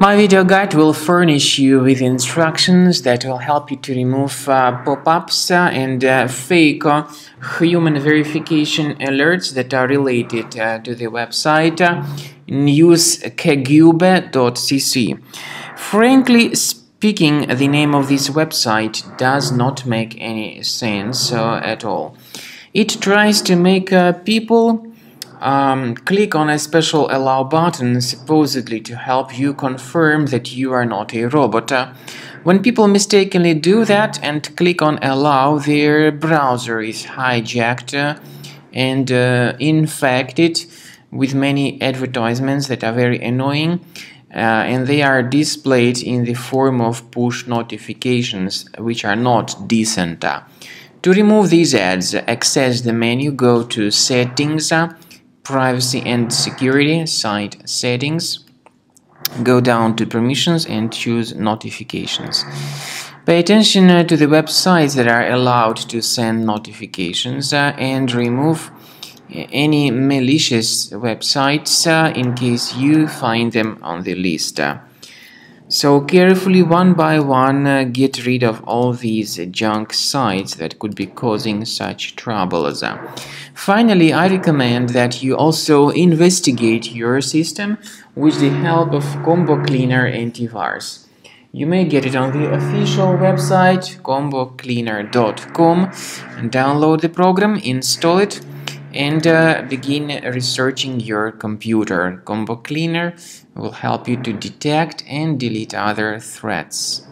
My video guide will furnish you with instructions that will help you to remove uh, pop-ups uh, and uh, fake uh, human verification alerts that are related uh, to the website news-cagube.cc. Frankly speaking, the name of this website does not make any sense at all. It tries to make people um, click on a special allow button supposedly to help you confirm that you are not a robot. Uh, when people mistakenly do that and click on allow, their browser is hijacked uh, and uh, infected with many advertisements that are very annoying uh, and they are displayed in the form of push notifications which are not decent. To remove these ads, access the menu, go to settings, privacy and security site settings go down to permissions and choose notifications. Pay attention uh, to the websites that are allowed to send notifications uh, and remove uh, any malicious websites uh, in case you find them on the list. Uh, so carefully one by one uh, get rid of all these junk sites that could be causing such troubles. Finally, I recommend that you also investigate your system with the help of Combo Cleaner Antivirus. You may get it on the official website combocleaner.com and download the program, install it and uh, begin researching your computer. Combo Cleaner will help you to detect and delete other threats.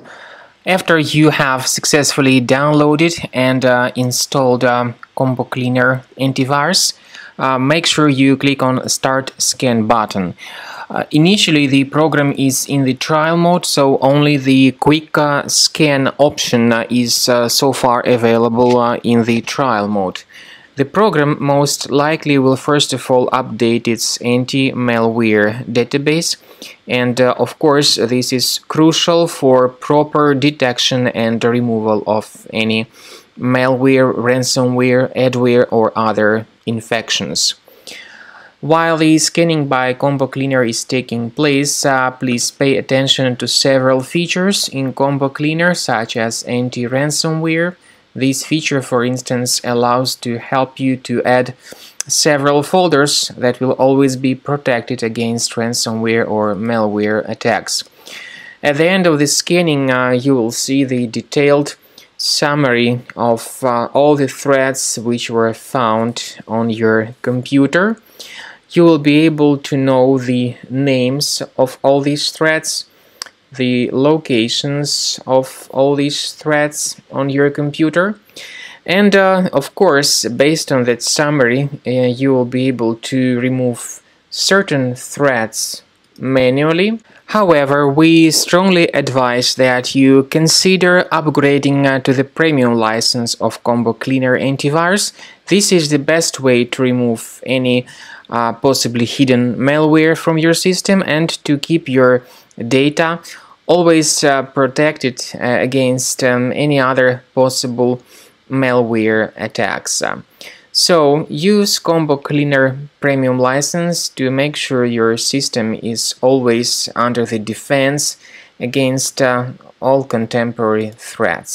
After you have successfully downloaded and uh, installed um, Combo Cleaner antivirus, uh, make sure you click on Start Scan button. Uh, initially the program is in the trial mode so only the quick uh, scan option uh, is uh, so far available in the trial mode. The program most likely will first of all update its anti-malware database and uh, of course this is crucial for proper detection and removal of any malware, ransomware, adware or other infections. While the scanning by Combo Cleaner is taking place, uh, please pay attention to several features in Combo Cleaner such as anti-ransomware, this feature, for instance, allows to help you to add several folders that will always be protected against ransomware or malware attacks. At the end of the scanning, uh, you will see the detailed summary of uh, all the threads which were found on your computer. You will be able to know the names of all these threads the locations of all these threads on your computer. And uh, of course based on that summary uh, you will be able to remove certain threads manually. However we strongly advise that you consider upgrading uh, to the premium license of combo cleaner antivirus. This is the best way to remove any uh, possibly hidden malware from your system and to keep your data always uh, protected uh, against um, any other possible malware attacks. So use Combo Cleaner Premium license to make sure your system is always under the defense against uh, all contemporary threats.